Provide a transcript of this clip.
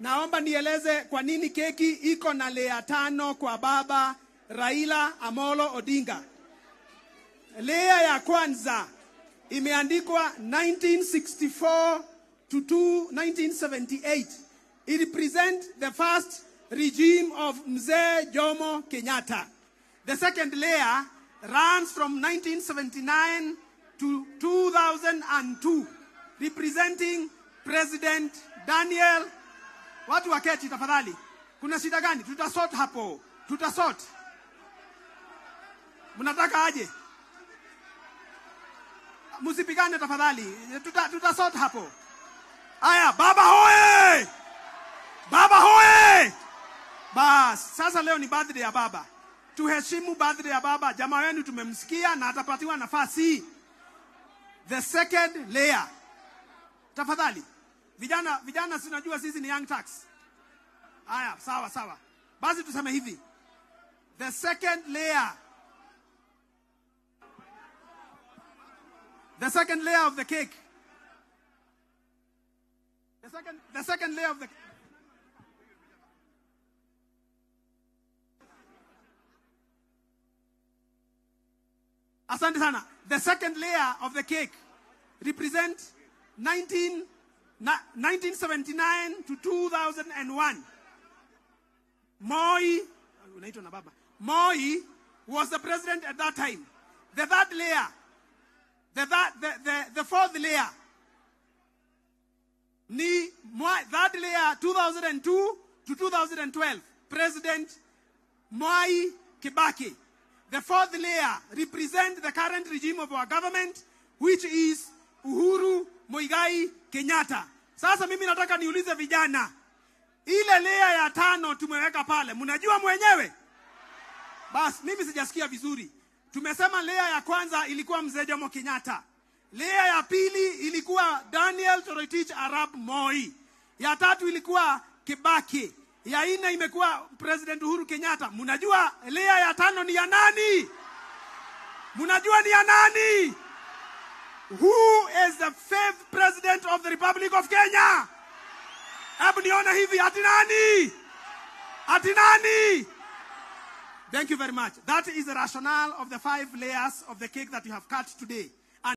naomba nieleze kwa nini keki iko na lea tano kwa baba Raila Amolo Odinga. Lea ya kwanza imeandikwa 1964 to 1978. It represents the first regime of Mzee Jomo Kenyatta. The second layer runs from 1979 to 2002, representing President Daniel. Watu waketi tafadhali. Kuna shida gani? Tutasort hapo. Tutasort. Mnataka aje? Msipigane tafadhali. Tuta, tutasort hapo. Aya, baba hoye! Baba hoye! Bas, sasa leo ni birthday ya baba. Tuheshimu birthday ya baba. Jamaa wenu tumemsikia na atapatiwa nafasi. The second layer. Tafadhali. Vijana vijana sinajua sisi ni young tax. Aya, sawa sawa. Basi tuseme hivi. The second layer. The second layer of the cake. The second, the second layer of the Asante sana. The second layer of the cake represent 19, na- 1979 to 2001. Moi. Moi was the president at that time. The third layer, the, the, the, the fourth layer, ni Moi, third layer 2002 to 2012. President Mwai Kibaki. The fourth layer represent the current regime of our government, which Muigai Kenyatta. Sasa mimi nataka niulize vijana, ile lea ya tano tumeweka pale, mnajua mwenyewe? Basi mimi sijasikia vizuri. Tumesema lea ya kwanza ilikuwa mzee Jomo Kenyatta, lea ya pili ilikuwa Daniel Toroitich Arap Moi, ya tatu ilikuwa Kibaki, ya nne imekuwa President Uhuru Kenyatta. Mnajua lea ya tano ni ya nani? Mnajua ni ya nani? Who is the fifth president of the Republic of Kenya? Hebu nione hivi, ati nani? Ati nani? Thank you very much. That is the rationale of the five layers of the cake that you have cut today.